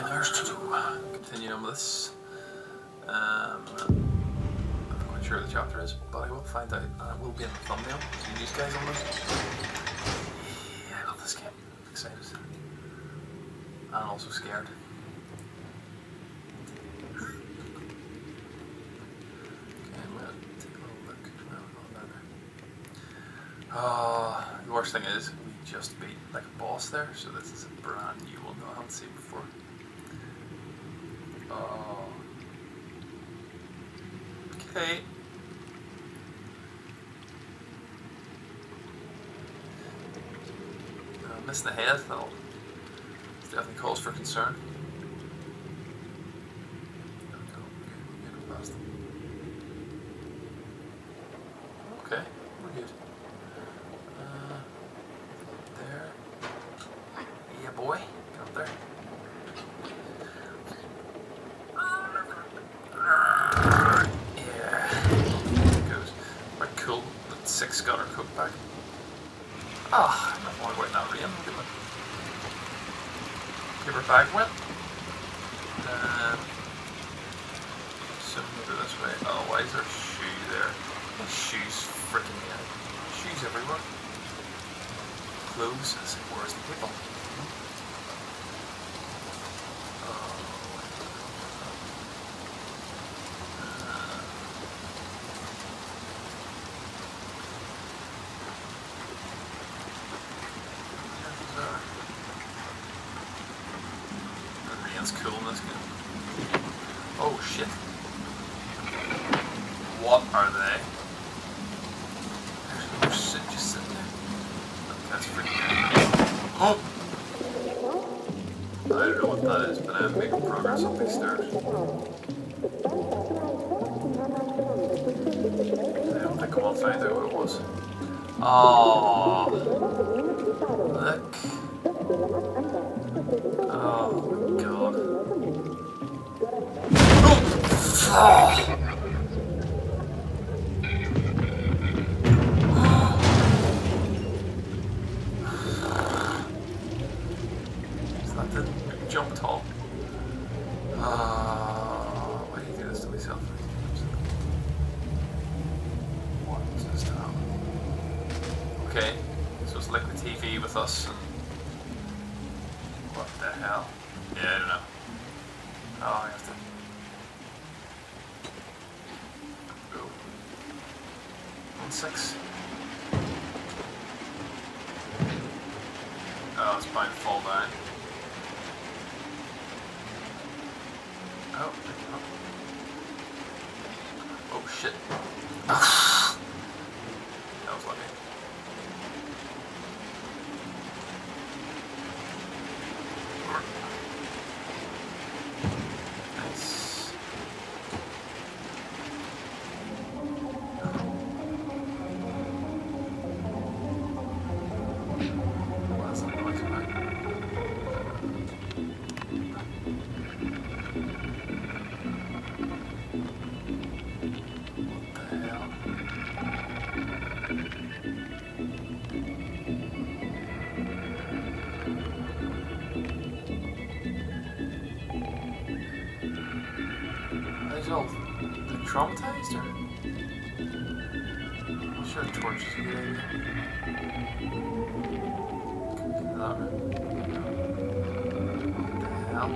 nightmares to do. Continue on with this. Um, I'm not quite sure the chapter is, but I will find out, and it will be in the thumbnail. See these guys on this. Yeah, I love this game. Excited. And also scared. I'm. Oh, the worst thing is, we just beat like a boss there, so this is a brand new one that I haven't seen before. Oh. Okay. Uh, missing the head, though. It's definitely cause for concern. Okay. Okay, we're good. Uh, there. Yeah, boy. Get up there. Yeah. There it goes. Right, cool. That six got our coat back. Ah, I'm not worried about that rain. Look at that. Give her bag wet. Uh, so maybe this way. Oh, why is there a shoe there? My shoes freaking me out. Shoes everywhere. Clothes. It's like, where's the people? Oh. Uh, chances are. The rain's cool in this game. Oh shit. What are they? There's oh, no shit just sitting there. That's freaking Oh! I don't know what that is, but I'm making progress on these stairs. I don't think I'll find out what it was. Oh, look. Oh, God. Oh! All like, traumatized or? I'm sure torch is a good idea. What the hell?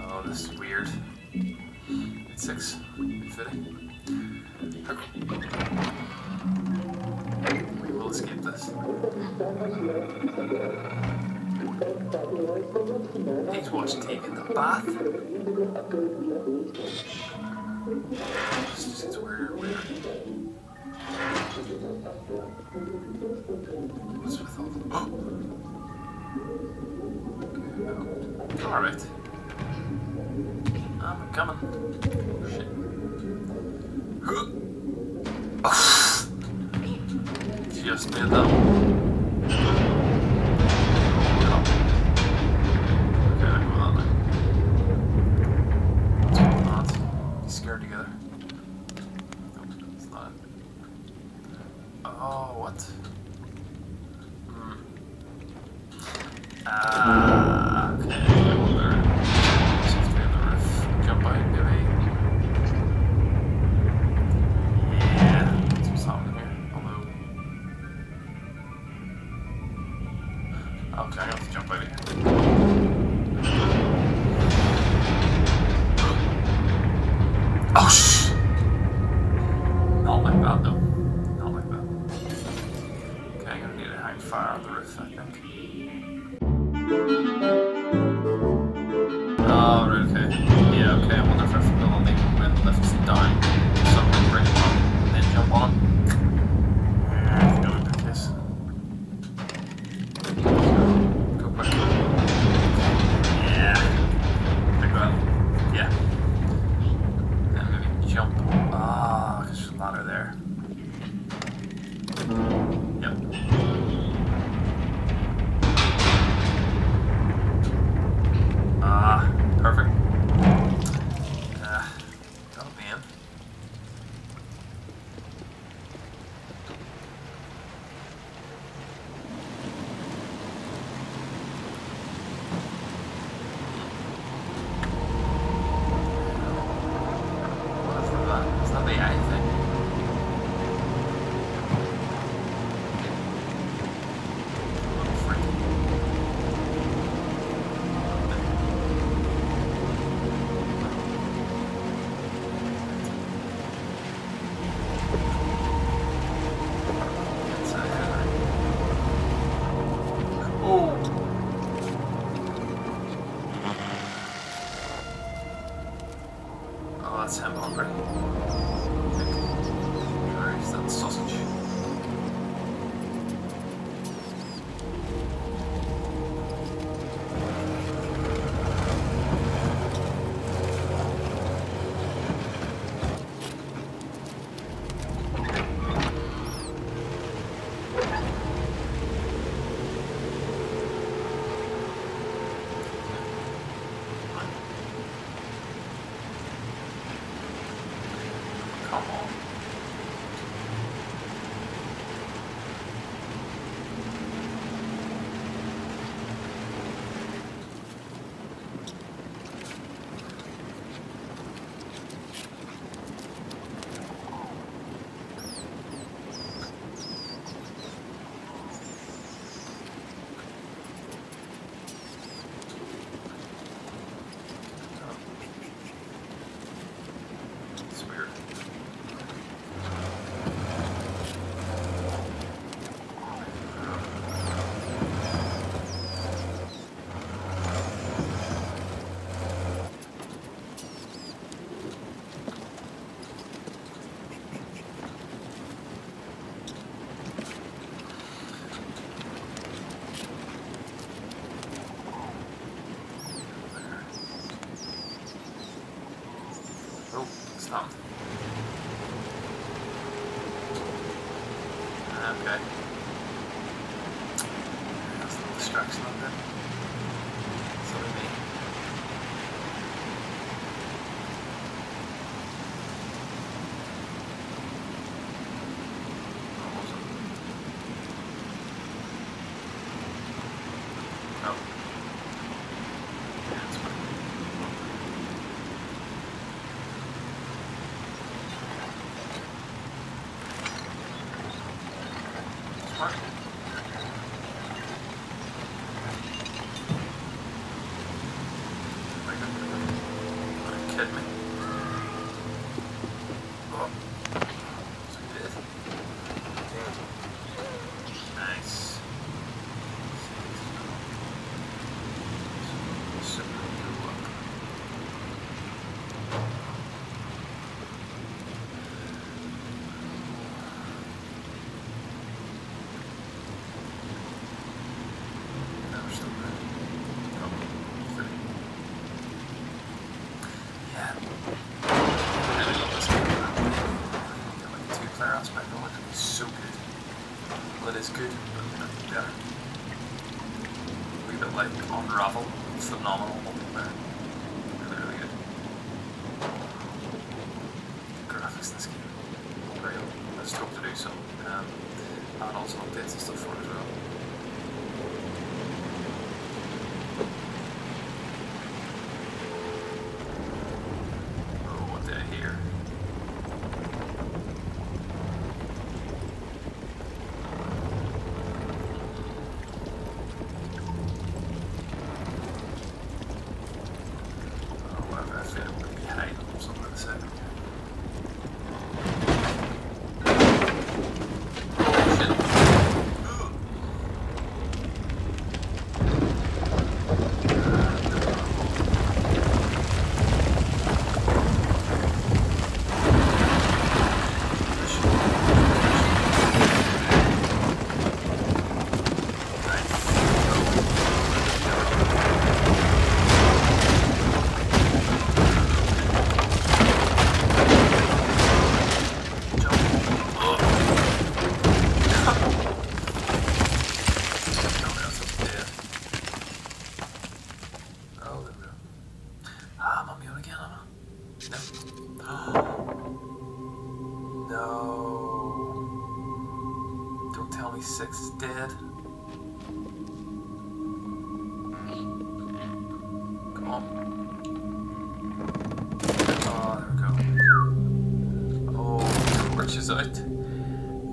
Oh, this is weird. It's six. Fitting. We will escape this. He's watching TV in the bath. Gets weirder and. What's with all the... Oh! Alright. I'm coming. Oh, shit. Just made that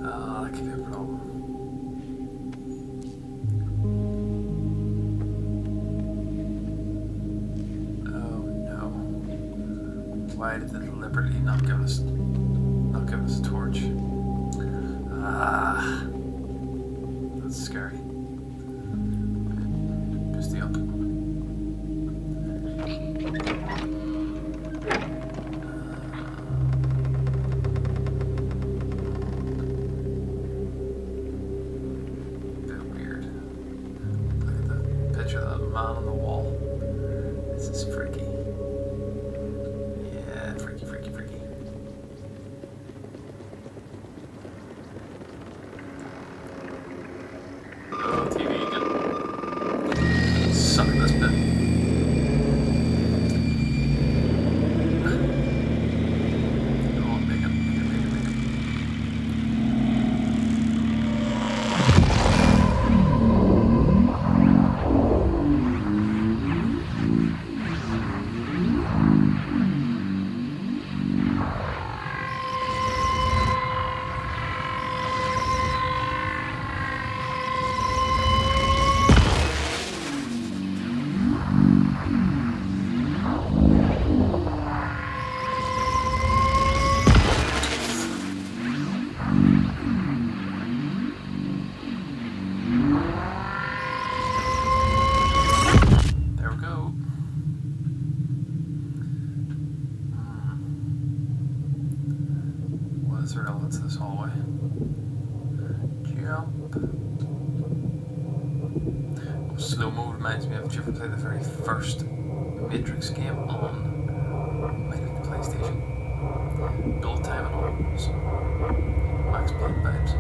Uh, that could be a problem. Oh no. Why did they deliberately not give us not give us a torch? Ah. Matrix game on, I PlayStation. No time at all. So, Max Blood vibes.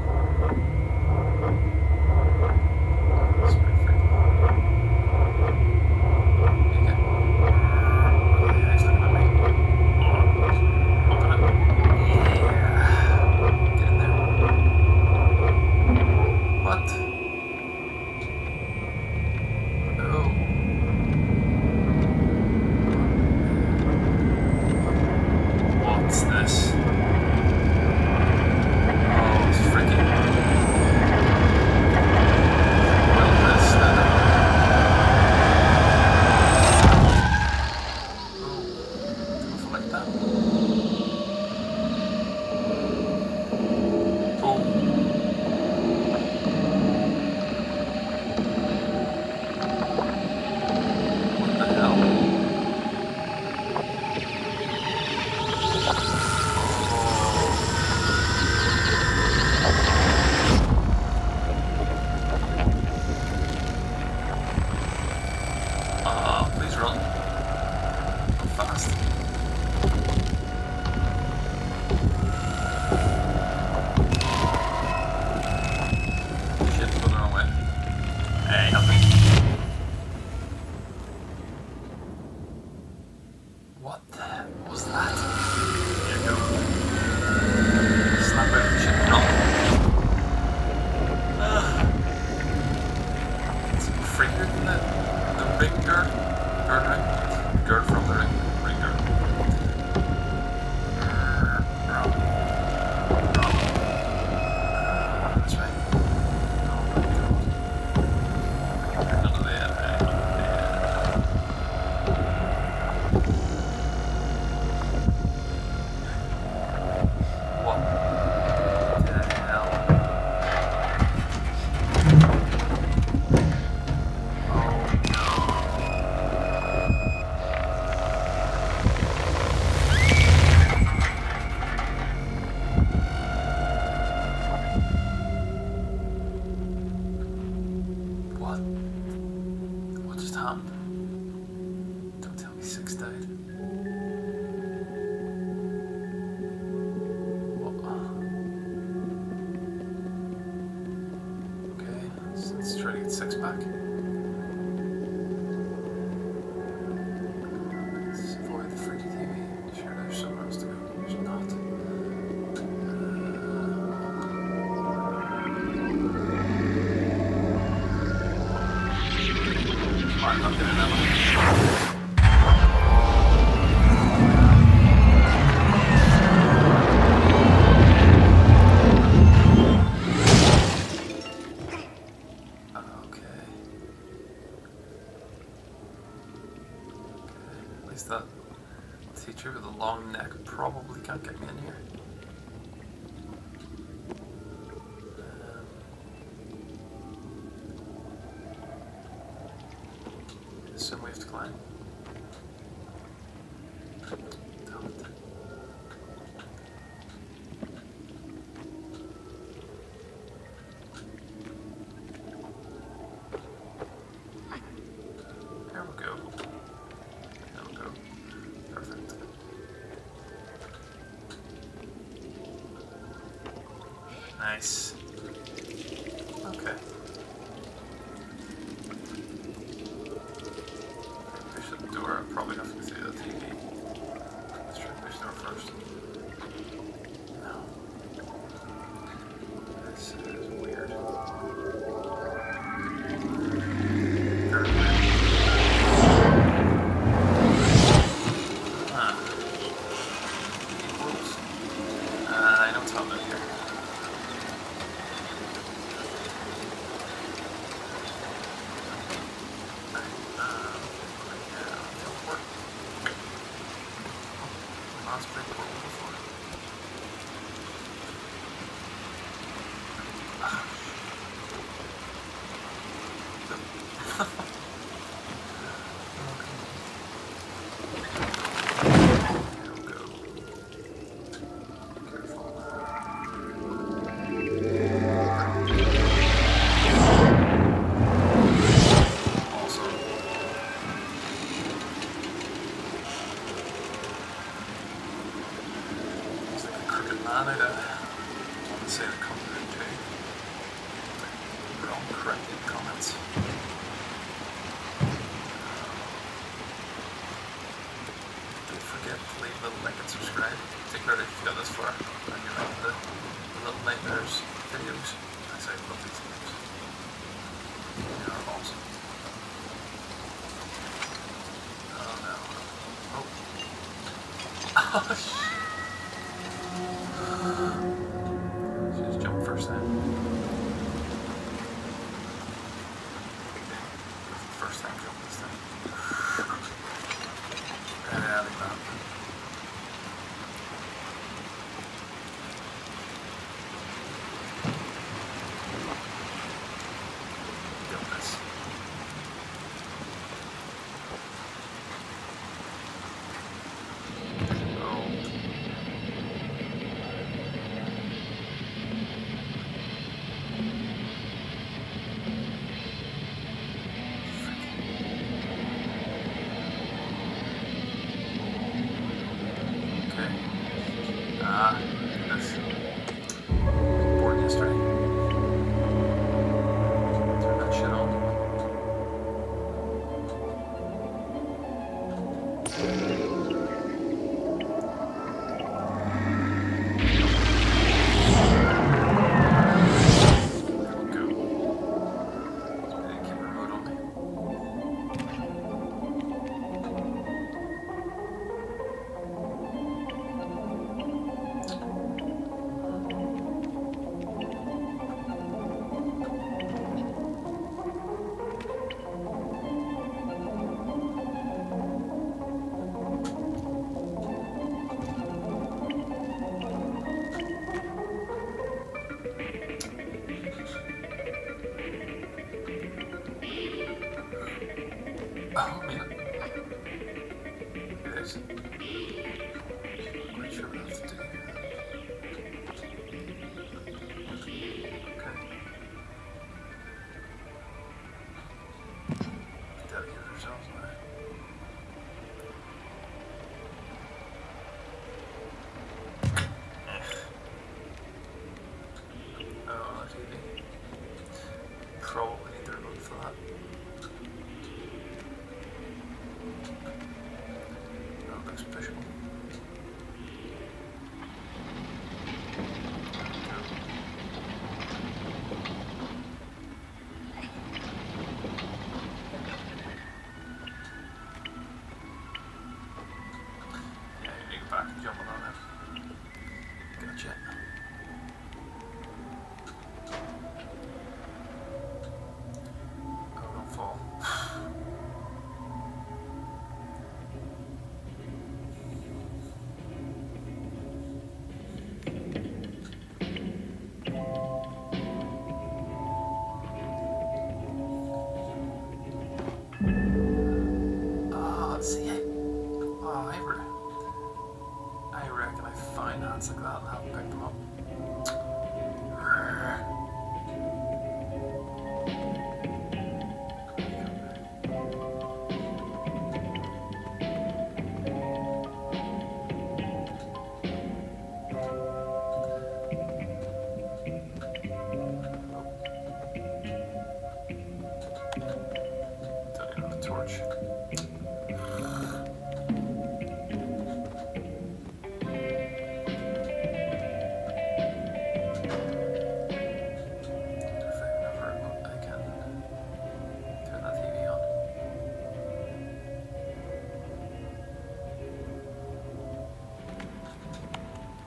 Nice. Okay. Probably really? Probably the for that. Oh, special.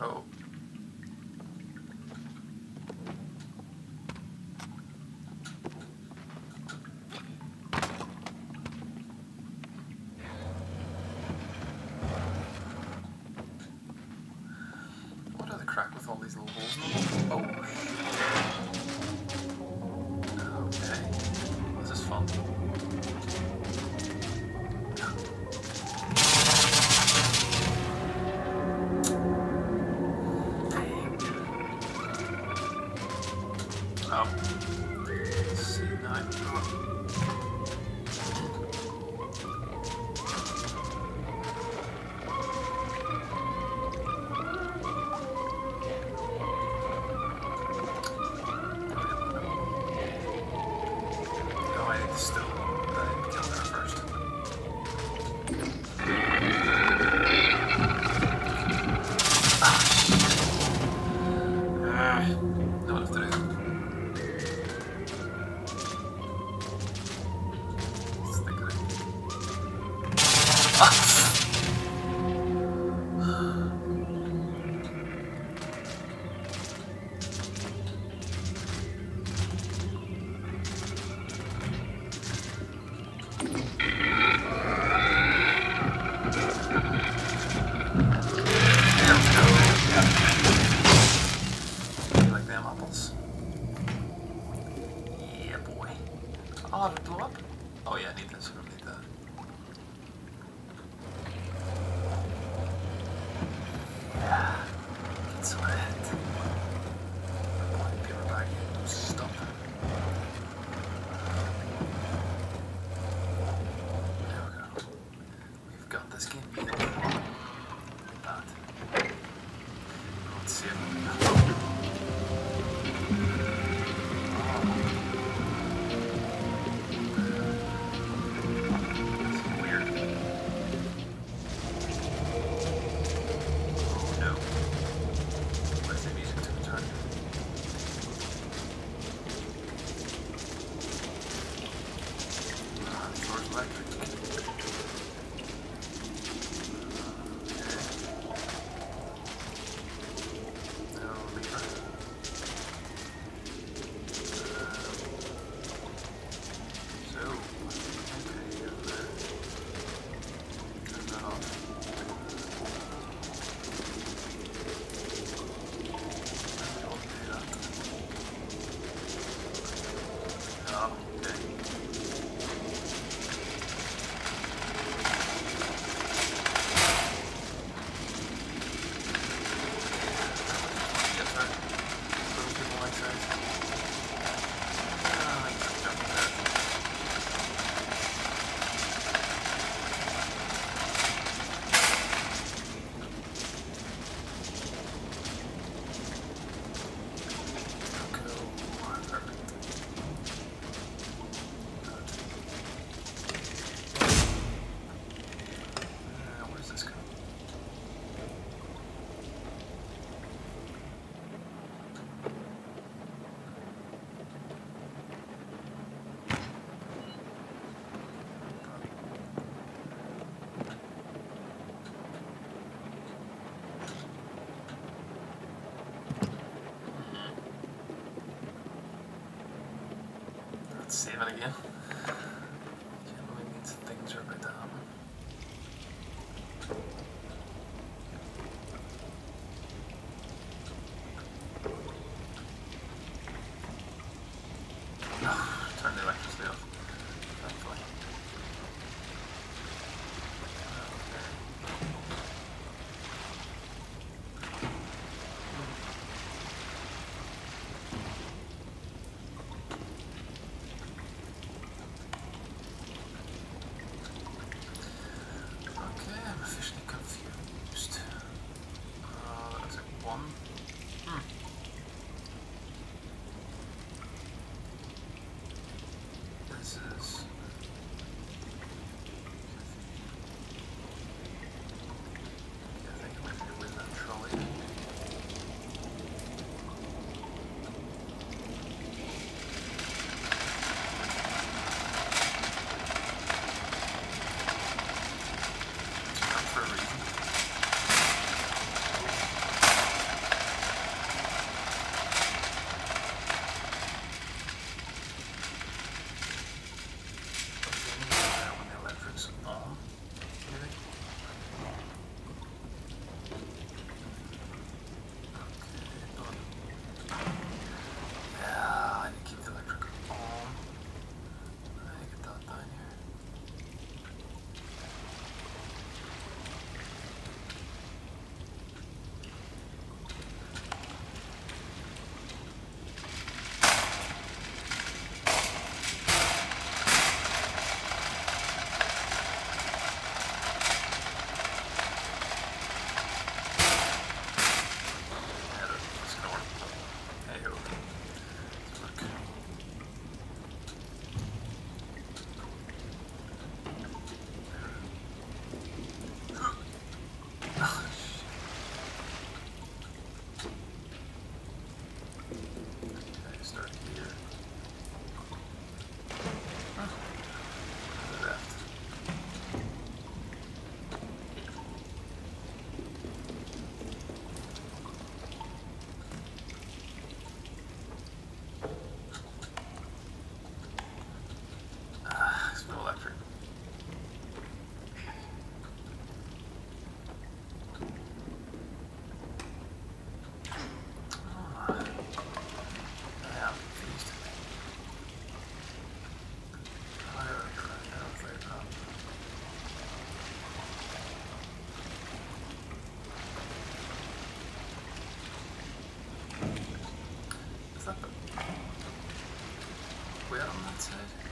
Oh. It's saving again. 있어야지.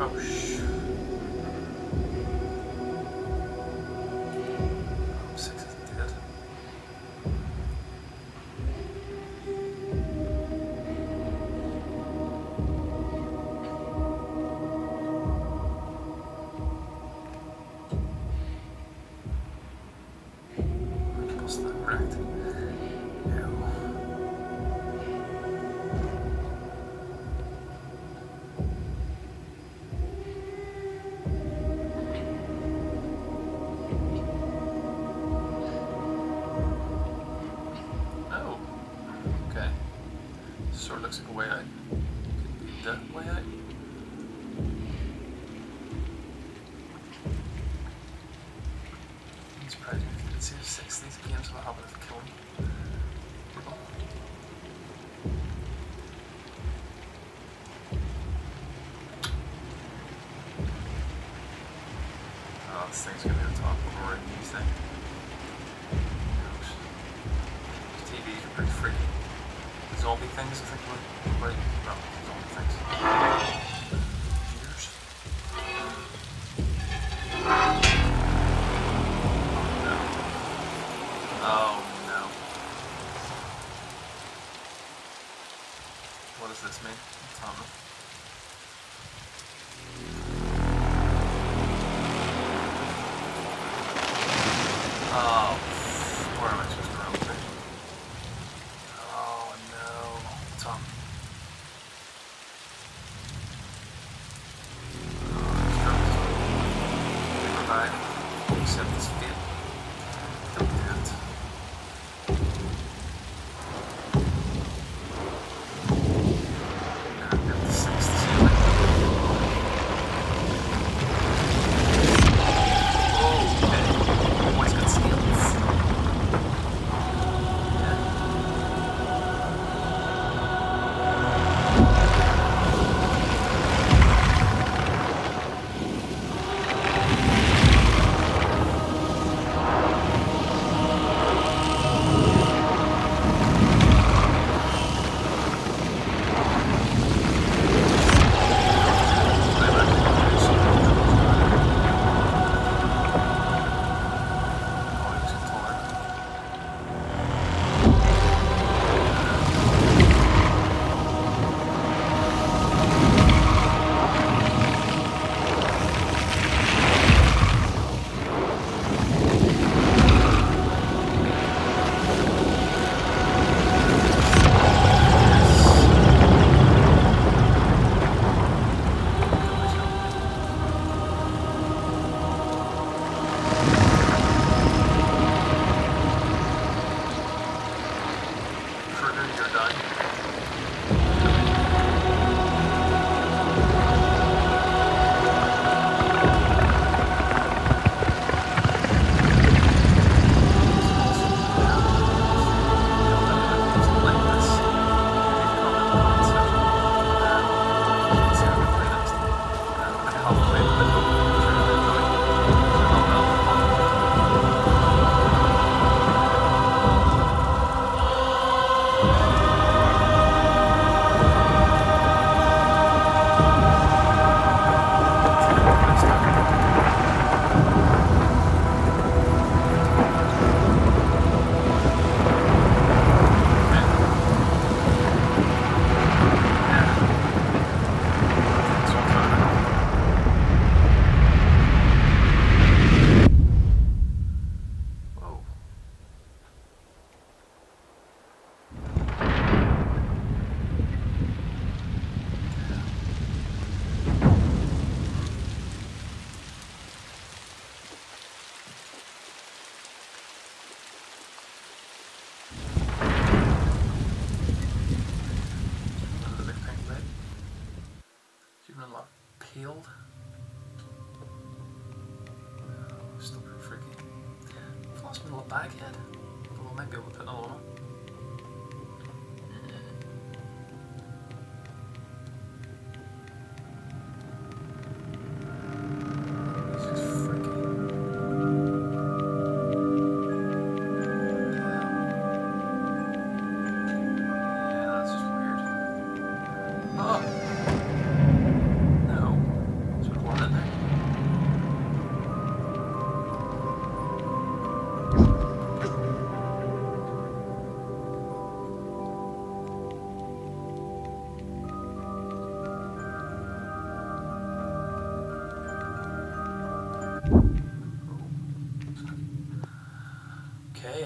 Oh, Zombie things, I think,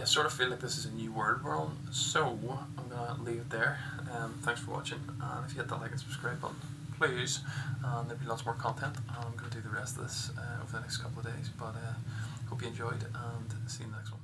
I sort of feel like this is a new word on, so I'm gonna leave it there. Um, thanks for watching, and if you hit that like and subscribe button, please. Um, there'll be lots more content. I'm gonna do the rest of this uh, over the next couple of days, but uh, hope you enjoyed, and see you in the next one.